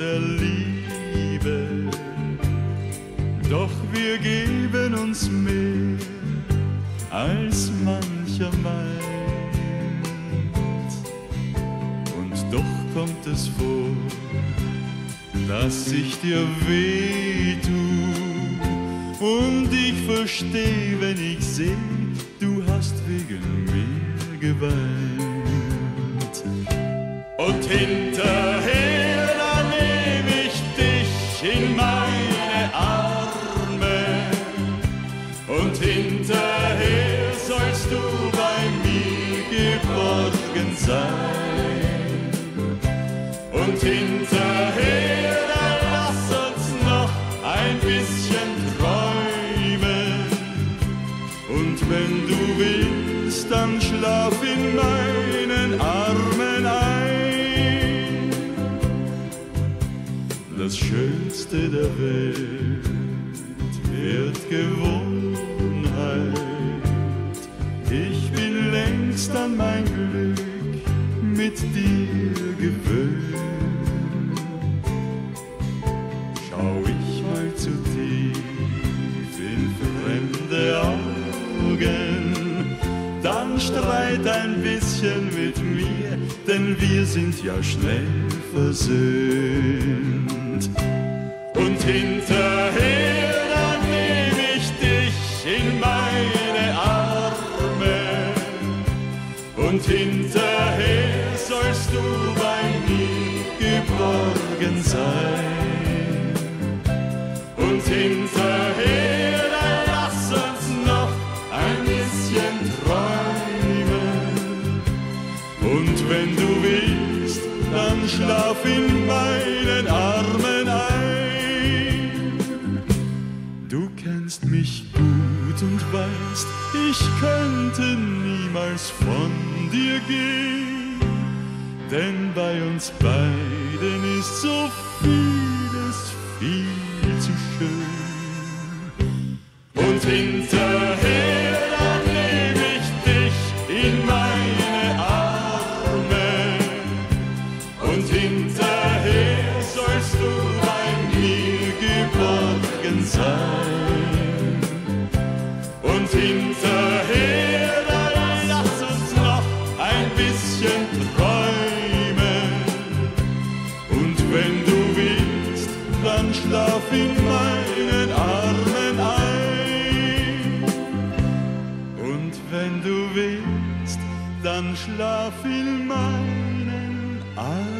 der Liebe. Doch wir geben uns mehr, als mancher meint. Und doch kommt es vor, dass ich dir weh tu. Und ich verstehe, wenn ich sehe, du hast wegen mir geweint. Und hinterher in meine Arme. Und hinterher sollst du bei mir geborgen sein. Und hinterher, da lass uns noch ein bisschen träumen. Und wenn du willst, dann schlaf in meinen Armen Das Schönste der Welt wird Gewohnheit. Ich bin längst an mein Glück mit dir gewöhnt. Schau ich mal zu tief in fremde Augen, dann streit ein bisschen mit mir, denn wir sind ja schnell versöhnt. Hinterher, dann nehm ich dich in meine Arme. Und hinterher sollst du bei mir geborgen sein. Und hinterher, lass uns noch ein bisschen träumen. Und wenn du willst, dann schlaf in meinen Armen kennst mich gut und weißt, ich könnte niemals von dir gehen, denn bei uns beiden ist so vieles viel zu schön. Und hinterher, dann nehm ich dich in meine Arme. Und hinterher sollst du bei mir geborgen sein. Dann schlaf in meinen Armen